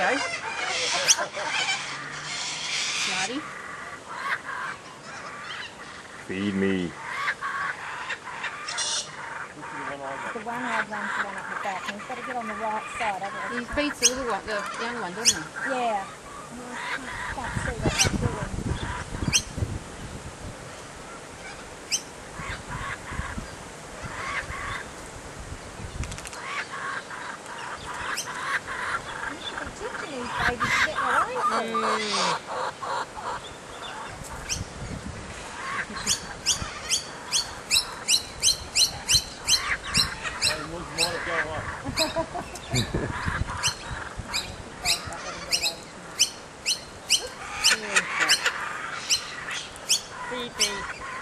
eh? Snotty. Feed me. The one eyed one's the one up the back, and he's got to get on the right side, otherwise He feeds the little one, the young one, doesn't he? Yeah. Maybe she's getting away from Beep beep.